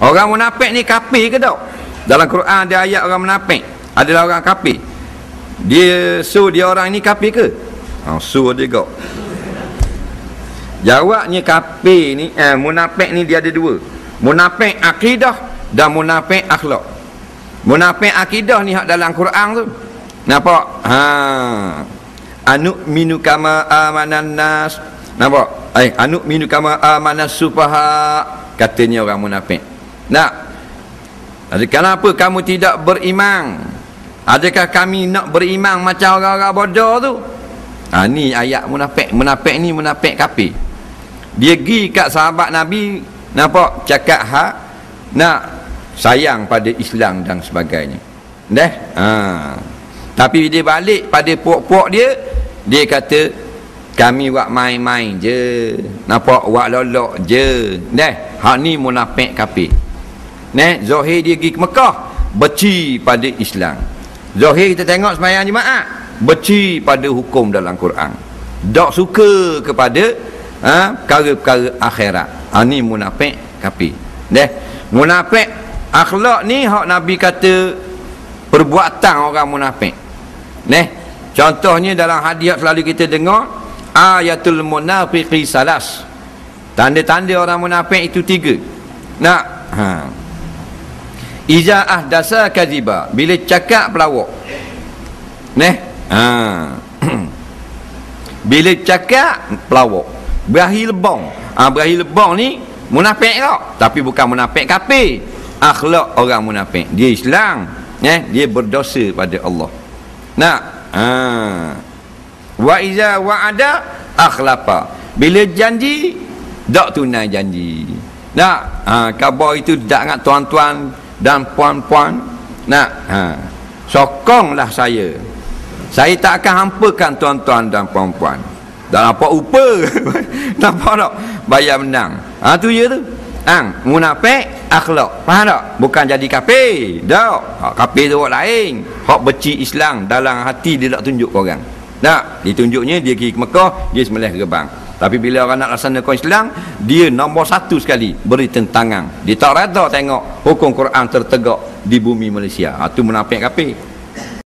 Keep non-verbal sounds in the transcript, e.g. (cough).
Orang munafik ni kafir ke tak? Dalam Quran ada ayat orang munafik. Adalah orang kafir. Dia so dia orang ni kafir ke? Ha, so dia kok. Jawabnya kafir ni eh, munafik ni dia ada dua. Munafik akidah dan munafik akhlak. Munafik akidah ni hak dalam Quran tu. Nampak? Ha. Anu minu kama amanan nas. Nampak? Eh, anu minu kama amanas sufaha. Katanya orang munafik. Ada kenapa kamu tidak beriman? Adakah kami nak beriman macam orang-orang bodoh tu? Ha, ni ayat munafik. Munafik ni munafik kafir. Dia pergi kat sahabat Nabi, nampak cakap ha, nak sayang pada Islam dan sebagainya. Dah? Ha. Tapi dia balik pada puak-puak dia, dia kata kami buat main-main je. Nampak buat lolok je. Dah? Hak ni munafik kafir. Nah, Zohir dia pergi ke Mekah, beci pada Islam. Zohir kita tengok sembahyang jemaah, beci pada hukum dalam Quran. Tak suka kepada ha, perkara-perkara akhirat. Ha, ni munafik kafir. Dah. Munafik akhlak ni hak Nabi kata perbuatan orang munafik. Nah, contohnya dalam hadiah selalu kita dengar ayatul munafiqi salas. Tanda-tanda orang munafik itu tiga. Nak ha. Iza ahdasa kadhiba bila cakap pelawak. Neh. Ha. (clears throat) bila cakap pelawak. Berahi lebong. Ha, berahi lebong ni munafik tak? Tapi bukan munafik kafir. Akhlak orang munafik. Dia Islam. Eh, dia berdosa pada Allah. Nak? Ha. Wa iza wa'ada akhlafa. Bila janji tak tunai janji. Nak? Ha, khabar itu tak ingat tuan-tuan dan puan-puan nak ha sokonglah saya. Saya tak akan hampakan tuan-tuan dan puan-puan. Dan apa upa. (laughs) Nampak tak? Bayar menang. Ha tu je tu. Ang munafik akhlak. Faham tak? Bukan jadi kafir tak. Ha, kafir tu orang lain. Hak beci Islam dalam hati dia tak tunjuk orang tak ditunjuknya dia pergi ke Mekah dia sembelih gerbang tapi bila orang nak laksanakan Islam, dia nombor satu sekali beri tentangan. Dia tak reda tengok hukum Quran tertegak di bumi Malaysia. Itu ha, munafik kafir.